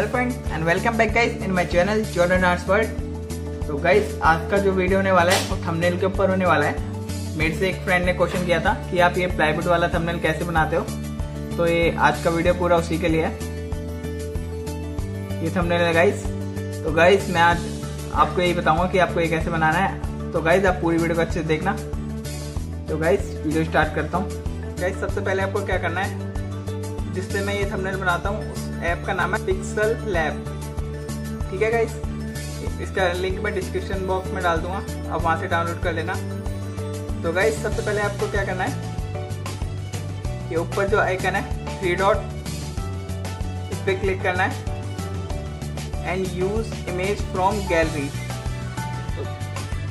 Hello friend and welcome back guys in my channel Jordan Arts World तो guys आज का जो video होने वाला है, वो थंबनेल के ऊपर होने वाला है। मेरे से एक फ्रेंड ने क्वेश्चन किया था कि आप ये प्लाईवुड वाला थंबनेल कैसे बनाते हो? तो ये आज का वीडियो पूरा उसी के लिए है। ये थंबनेल है गाइस तो गाइस मैं आज आपको यही बताऊँगा कि आपको ये कैसे बनाना है। तो गाइस आप पूरी वीडियो को अच्छे से देखना। तो गाइस वीडियो स्टार्ट करता हूँ। गाइस सबसे पहले आपको क्या करना है? जिससे मैं ये थंबनेल बनाता हूँ, उस ऐप का नाम है पिक्सल लैब ठीक है गाइस इसका लिंक मैं डिस्क्रिप्शन बॉक्स में डाल दूँगा, आप वहाँ से डाउनलोड कर लेना। तो गाइस सबसे पहले आपको क्या करना है? ये ऊपर जो आइकन है थ्री डॉट इस पर क्लिक करना है। And use image from gallery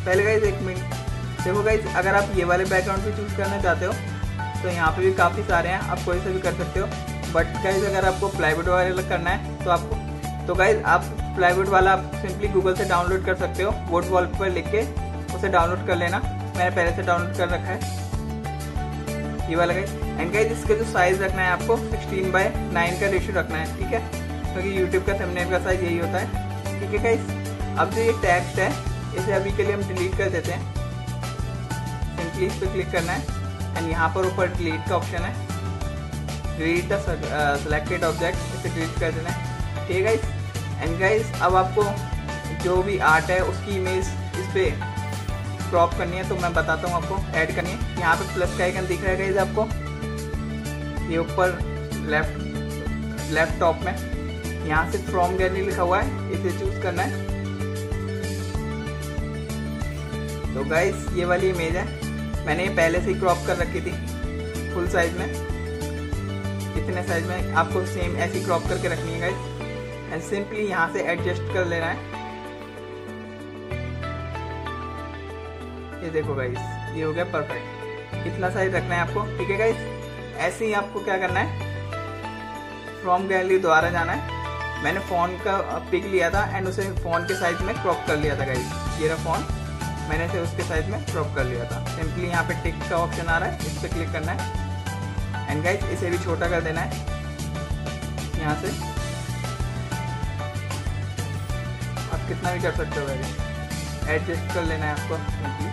पहले गाइज़ एक मिनट देखो गाइज़ अगर आप ये वाले बैकग्राउंड भी चूज़ करना चाहते हो तो यहाँ पे भी काफ़ी सारे हैं, आप कोई से भी कर सकते हो। बट गाइज़ अगर आपको प्लाईवुड वाला करना है तो आपको तो गाइज़ आप प्लाईवुड वाला आप सिंपली गूगल से डाउनलोड कर सकते हो। वोट वॉल पर लिख के उसे डाउनलोड कर लेना। मैंने पहले से डाउनलोड कर रखा है। ये वाला गाइज़ एंड गाइज़ इसका जो साइज़ रखना है आपको 16 बाय 9 का रेशियो रखना है, ठीक है? क्योंकि यूट्यूब का थंबनेल का साइज़ यही होता है। ठीक है गाइज़ अब जो ये टैक्स है, इसे अभी के लिए हम डिलीट कर देते हैं। इस पर क्लिक करना है। एंड यहाँ पर ऊपर डिलीट का ऑप्शन है. डिलीट द सेलेक्टेड ऑब्जेक्ट इसे डिलीट कर देना है. ठीक है एंड गाइस अब आपको जो भी आर्ट है, उसकी इमेज इस पर क्रॉप करनी है तो मैं बताता हूँ आपको. ऐड करनी है. यहाँ पे प्लस का आइकन दिख रहा है गाइस आपको. ये ऊपर लेफ़्ट लेफ़्ट टॉप में. यहाँ से फ्रॉम गैलरी लिखा हुआ है, इसे चूज़ करना है. तो गाइस ये वाली इमेज है. मैंने ये पहले से ही क्रॉप कर रखी थी फुल साइज़ में। इतने साइज़ में आपको सेम ऐसी क्रॉप करके रखनी है गाइज़ एंड सिंपली यहाँ से एडजस्ट कर लेना है। ये देखो गाइज़ ये हो गया परफेक्ट इतना साइज़ रखना है आपको, ठीक है गाइज़ ऐसे ही आपको क्या करना है? फ्रॉम गैलरी द्वारा जाना है। मैंने फ़ोन का पिक लिया था एंड उसे फ़ोन के साइज़ में क्रॉप कर लिया था गाइज़ ये रहा फ़ोन मैंने इसे उसके साइज़ में क्रॉप कर लिया था। सिंपली यहाँ पे टिक का ऑप्शन आ रहा है, इस पर क्लिक करना है। एंड गाइस इसे भी छोटा कर देना है। यहाँ से। आप कितना भी कर सकते हो गाइस एडजस्ट कर लेना है आपको सिंपली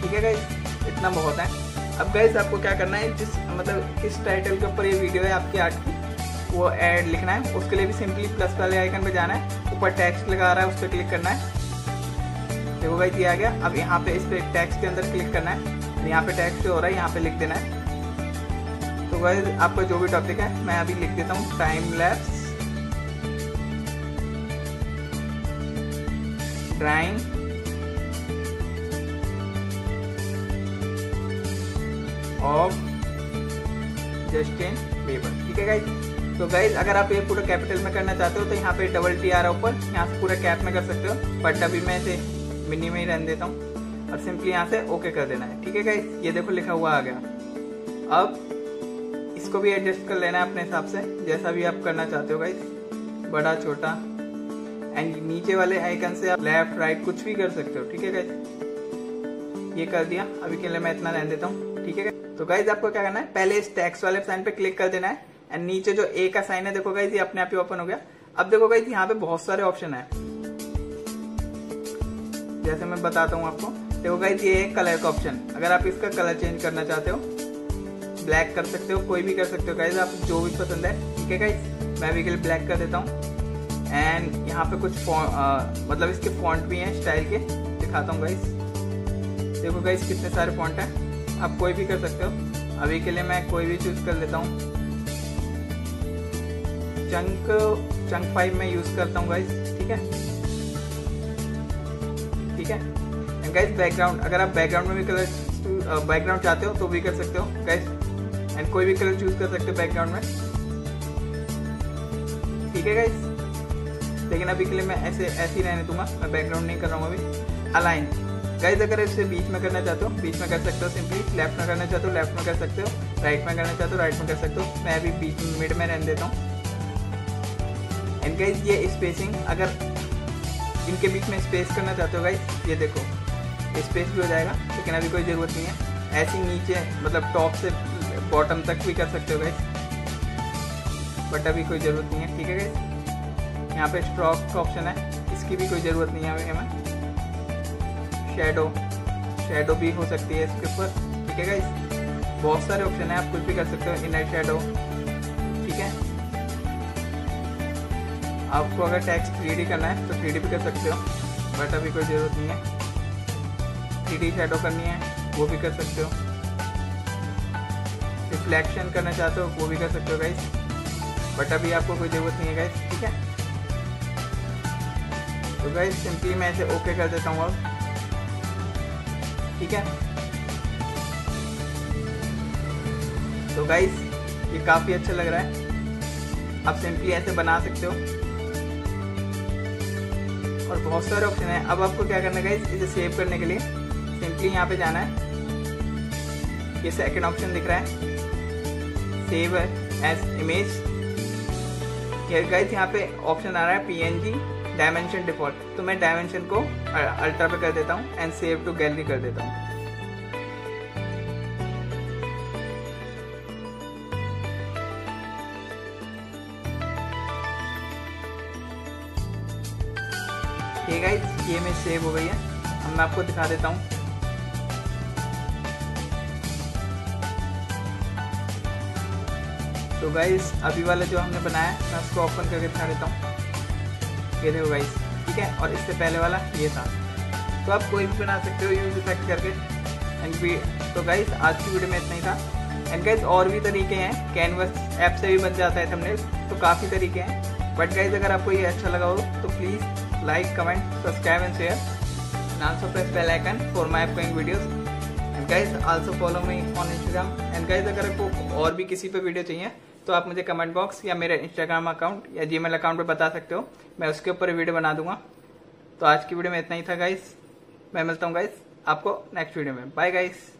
ठीक है गाइस इतना बहुत है। अब गाइस आपको क्या करना है? जिस मतलब किस टाइटल के ऊपर ये वीडियो है आपकी आर्ट की, वो ऐड लिखना है। उसके लिए भी सिंपली प्लस वाले आइकन पे जाना है। ऊपर टैक्स लगा रहा है, उस पर क्लिक करना है। देखो गाइस ये आ गया। अब यहाँ पे इस पे टैक्स के अंदर क्लिक करना है। यहाँ पे टैक्स हो रहा है, यहाँ पे लिख देना है। तो गाइस आपका जो भी टॉपिक है, मैं अभी लिख देता हूँ। Time lapse drawing of Justin Bieber ठीक है गाइस तो गाइज़ अगर आप ये पूरा कैपिटल में करना चाहते हो तो यहाँ पे डबल टी आ रहा ऊपर। यहाँ से पूरा कैप में कर सकते हो। बट अभी मैं मिनी में ही रहने देता हूँ। और सिंपली यहाँ से ओके कर देना है। ठीक है गाइस ये देखो लिखा हुआ आ गया। अब इसको भी एडजस्ट कर लेना है अपने हिसाब से, जैसा भी आप करना चाहते हो गाइस बड़ा, छोटा। एंड नीचे वाले आइकन से आप लेफ़्ट राइट कुछ भी कर सकते हो। ठीक है गाइस ये कर दिया। अभी के लिए मैं इतना रहने देता हूँ। ठीक है तो गाइज़ आपको क्या करना है? पहले इस टैक्स वाले साइन पे क्लिक कर देना है। एंड नीचे जो ए का साइन है, देखो गाइज़ ये अपने आप ही ओपन हो गया। अब देखो गाइज़ यहाँ पे बहुत सारे ऑप्शन है। जैसे मैं बताता हूँ आपको। देखो गाइज़ ये एक कलर का ऑप्शन अगर आप इसका कलर चेंज करना चाहते हो ब्लैक कर सकते हो कोई भी कर सकते हो। गाइज़ आप जो भी पसंद है ठीक है गाइज़ मैं अभी के लिए ब्लैक कर देता हूँ। एंड यहाँ पे कुछ आ, मतलब इसके फॉन्ट भी हैं स्टाइल के। दिखाता हूँ गाइज़ देखो गाइज़ कितने सारे फॉन्ट हैं। आप कोई भी कर सकते हो। अभी के लिए मैं कोई भी चूज़ कर लेता हूँ। चंक चंक फाइव में यूज़ करता हूँ गाइज़ ठीक है? गाइज़ बैकग्राउंड अगर आप बैकग्राउंड में भी कलर बैकग्राउंड चाहते हो तो भी कर सकते हो गाइज़ एंड कोई भी कलर चूज़ कर सकते हो बैकग्राउंड में. ठीक है गाइज़ लेकिन अभी के लिए मैं ऐसे ऐसे ही रहने दूँगा. मैं बैकग्राउंड नहीं कर रहा हूँ अभी. अलाइन गाइज़ अगर इसे बीच में करना चाहते हो, बीच में कर सकते हो सिंपली लेफ़्ट में करना चाहते हो लेफ़्ट में कर सकते हो. राइट में करना चाहते हो राइट में कर सकते हो. मैं अभी बीच मिड में रहने देता हूँ. एंड गाइज़ ये स्पेसिंग अगर इनके बीच में स्पेस करना चाहते हो गाइज़ ये देखो. स्पेस भी हो जाएगा, लेकिन अभी कोई ज़रूरत नहीं है। ऐसे नीचे मतलब टॉप से बॉटम तक भी कर सकते हो गाइज़ बट अभी कोई ज़रूरत नहीं है, ठीक है गाइस यहाँ पे स्ट्रॉक का ऑप्शन है। इसकी भी कोई ज़रूरत नहीं है अभी हमें। शेडो शेडो भी हो सकती है इसके ऊपर, ठीक है गाइस बहुत सारे ऑप्शन है, आप कुछ भी कर सकते हो इनर शेडो ठीक है? आपको अगर टैक्स थ्री करना है तो थ्री भी कर सकते हो। बट अभी कोई ज़रूरत नहीं है। थ्री शेडो करनी है, वो भी कर सकते हो। रिफ्लेक्शन करना चाहते हो, वो भी कर सकते हो गाइस बट अभी आपको कोई ज़रूरत नहीं है गाइस ठीक है? तो गाइस सिंपली मैं इसे ओके कर देता हूँ अब। ठीक है? तो गाइस ये काफ़ी अच्छा लग रहा है। आप सिंपली ऐसे बना सकते हो। और बहुत सारे ऑप्शन है। अब आपको क्या करना है गाइस इसे सेव करने के लिए। सिंपली यहाँ पे जाना है। ये सेकंड ऑप्शन दिख रहा है। सेव एज इमेज गाइस यहाँ पे ऑप्शन आ रहा है पीएनजी डायमेंशन डिफ़ॉल्ट तो मैं डायमेंशन को अल्ट्रा पे कर देता हूँ एंड सेव टू गैलरी कर देता हूँ। ठीक है ये में सेव हो गई है। अब मैं आपको दिखा देता हूँ। तो गाइस अभी वाला जो हमने बनाया, मैं उसको ओपन करके दिखा देता हूँ। ये देखो गाइस ठीक है? और इससे पहले वाला ये था। तो आप कोई भी बना सकते हो यूज़ इफ़ेक्ट करके। एंड भी तो गाइस आज की वीडियो में इतना ही था। एंड गाइस और भी तरीके हैं। कैनवस ऐप से भी बन जाता है थंबनेल तो काफ़ी तरीके हैं। बट गाइस अगर आपको ये अच्छा लगा हो तो please like comment subscribe and share and also press icon for my upcoming videos and guys also follow me on Instagram and guys अगर आपको और भी किसी पे वीडियो चाहिए तो आप मुझे कमेंट बॉक्स या मेरे इंस्टाग्राम अकाउंट या जीमेल अकाउंट पर बता सकते हो। मैं उसके ऊपर वीडियो बना दूँगा। तो आज की वीडियो में इतना ही था गाइस मैं मिलता हूँ गाइस आपको नेक्स्ट वीडियो में. Bye guys